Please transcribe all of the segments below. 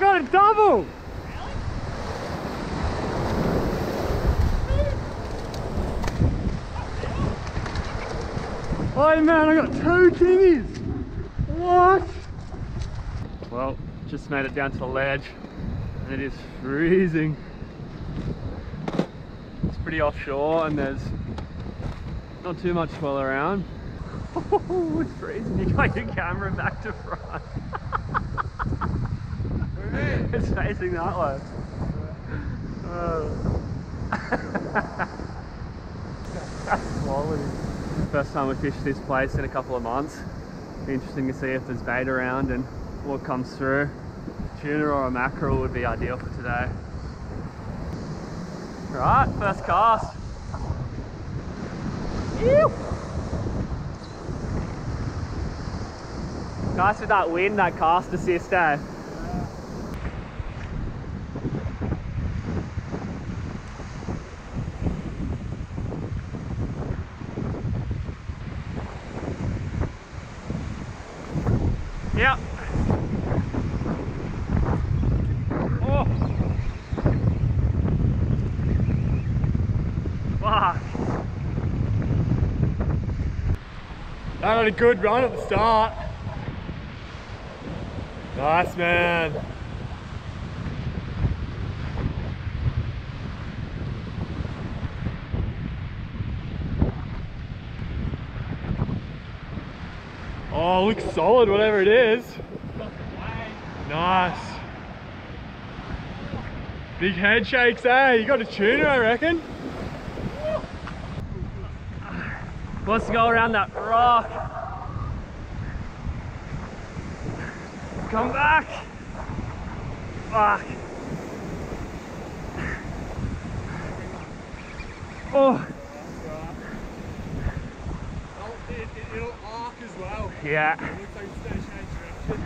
got a double! Oh man, I got two kingies! What? Well, just made it down to the ledge and it is freezing. It's pretty offshore and there's not too much swell around. Oh, it's freezing. You got your camera back to front. it's facing that way. That's quality. First time we fished this place in a couple of months. Be interesting to see if there's bait around and what comes through. Tuna or a mackerel would be ideal for today. Right, first cast. Ew. Nice with that wind, that cast assist, eh? Yep. Oh. That had a good run at the start. Nice man. Oh, looks solid, whatever it is. Nice. Big head shakes, eh? You got a tuna, I reckon. Wants to go around that rock. Come back. Fuck. Oh, It, will arc as well. Yeah. It looks like it's going to change direction.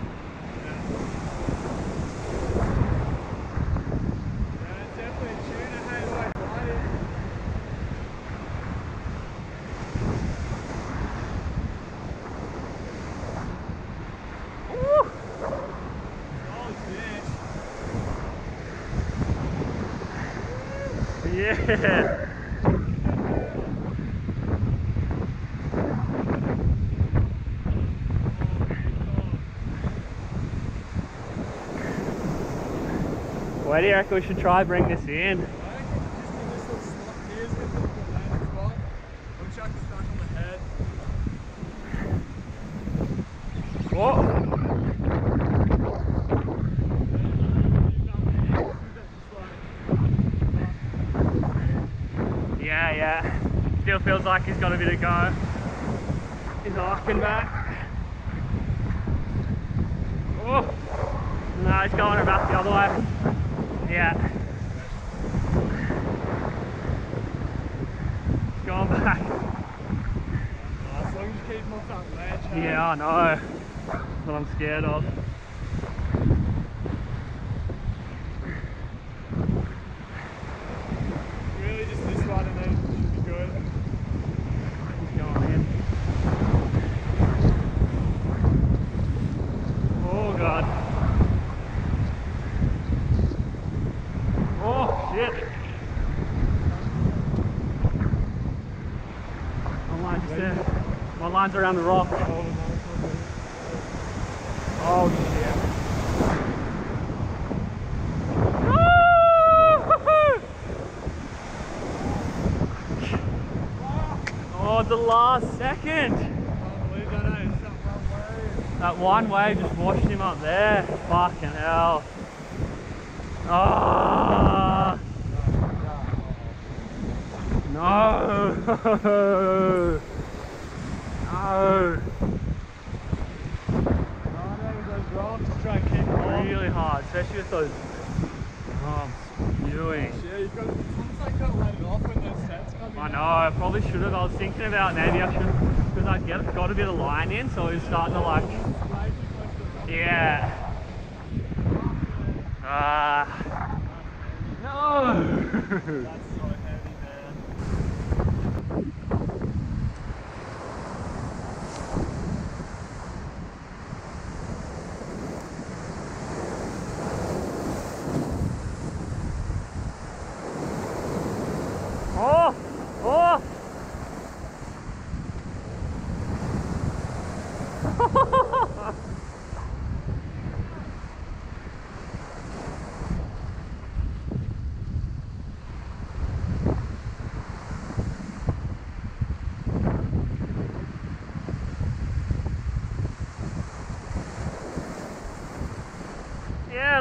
Yeah, it's definitely a tuna, hey, like, bite it. Woo. Solid fish. Yeah. Where do you reckon we should try bring this in? Whoa. Yeah, yeah. Still feels like he's got a bit to go. He's arcing back. Oh. No, he's going about the other way. Yeah. Going back. As long as you keep him off that ledge. Yeah, eh? I know. That's what I'm scared of. Really just this one and then it should be good. He's going in. Oh god. Oh shit. My line's just there. Line's around the rock. Oh, not good. Oh shit. Oh, the last second. That, one wave just washed him up there. Fucking hell. Ah. No. No. Oh, no, with those rocks, just try and keep them off. Really hard, especially with those. I'm spewing. Yeah, you've got, to. I know, I probably should have. I was thinking about maybe I should, because I get got a bit of line in, so he's starting to like, yeah. Ah. no. That's so heavy, man.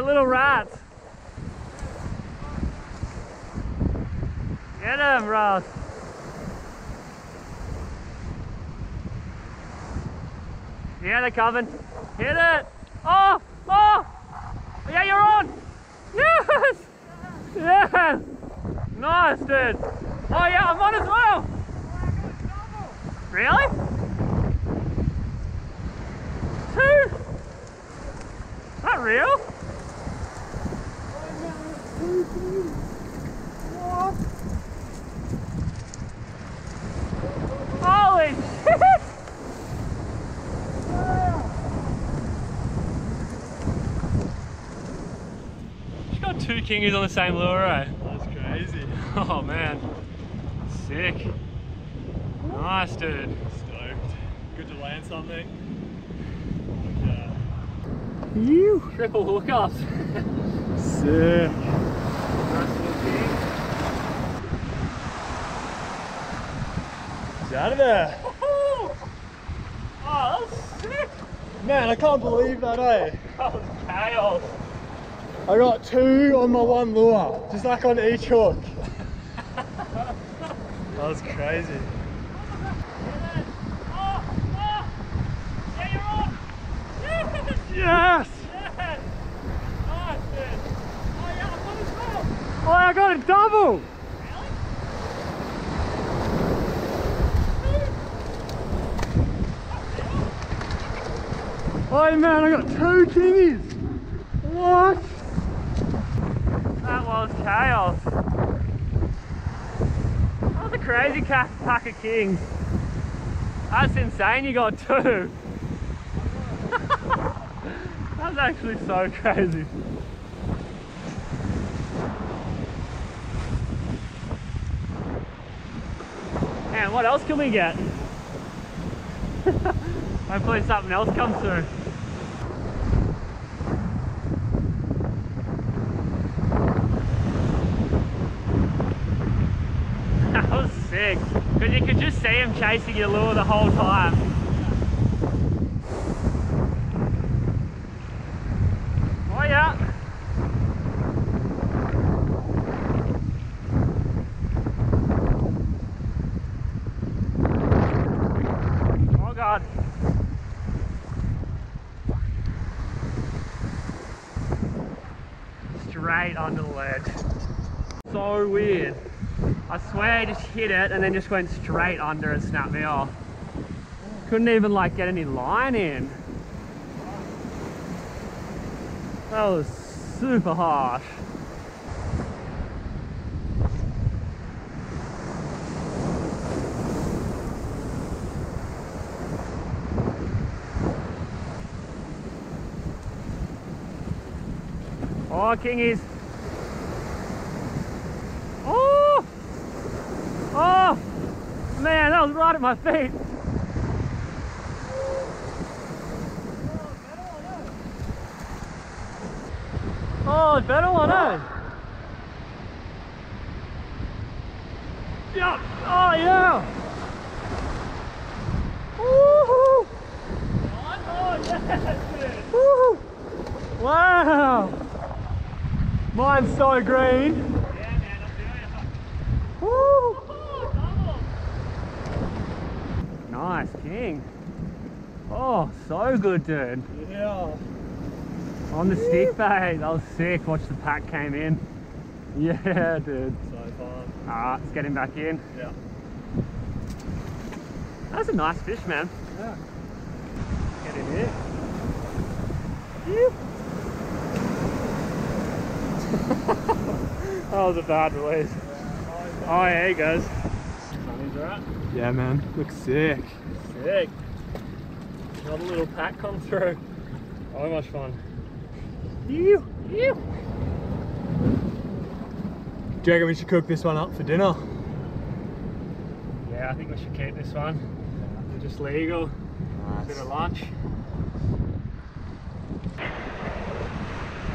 Little rat. Get him, Ross. Yeah, they're coming. Hit it. Oh, oh. Yeah, you're on. Yes. Yes. Nice, dude. Oh, yeah, I'm on as well. Really? Two? That real? Holy shit! She's got two kingies on the same lure, eh? That's crazy. Oh man, sick. Nice, dude. Stoked. Good to land something. Yeah. You triple hookups. Sick. Nice little king. It's out of there. Oh, that was sick. Man, I can't believe that, eh? That was chaos. I got two on my one lure, just like on each hook. that was crazy. Oh. Yeah, you're on. Yes. Yes! Yes. Nice, dude. Oh yeah, I'm on as well. Oh, I got a double! Oh man, I got two kingies! What? That was chaos. That was a crazy pack of kings. That's insane, you got two. That's actually so crazy. Man, what else can we get? Hopefully something else comes through. That was sick. Because you could just see him chasing your lure the whole time. Oh yeah. Oh god. Straight under the ledge. So weird. I swear I just hit it and then just went straight under and snapped me off. Couldn't even like get any line in. That was super harsh. Oh, kingies. Oh! Oh! Man, that was right at my feet. Oh, better one, eh? Yeah. Oh, yeah. Woohoo! Oh, yes. Woohoo! Wow! Mine's so green. Yeah, man, I'm doing Woo! Nice, king. Oh, so good, dude. Yeah. On the stick bait, that was sick. Watch the pack came in. Yeah, dude. So fun. Ah, let's get him back in. Yeah. That's a nice fish, man. Yeah. Get in here. Phew. that was a bad release. Oh, yeah, he goes. Sunny's alright. Yeah, man. Looks sick. Sick. Another little pack come through. Oh, much fun. Ew, ew. Do you reckon we should cook this one up for dinner? Yeah, I think we should keep this one. They're just legal. Bit of lunch.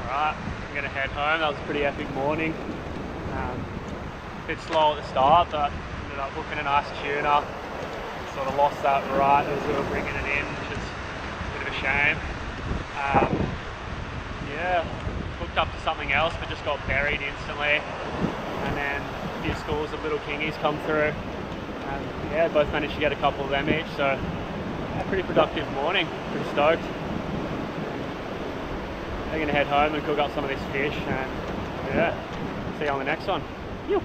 Alright, I'm gonna head home. That was a pretty epic morning. Um, bit slow at the start, but ended up hooking a nice tuna. Sort of lost that right as we were bringing it in, which is a bit of a shame. Um, yeah, hooked up to something else but just got buried instantly. And then a few schools of little kingies come through. And yeah, both managed to get a couple of them each. So a pretty productive morning. Pretty stoked. We're gonna head home and cook up some of this fish and yeah, see you on the next one. Yo.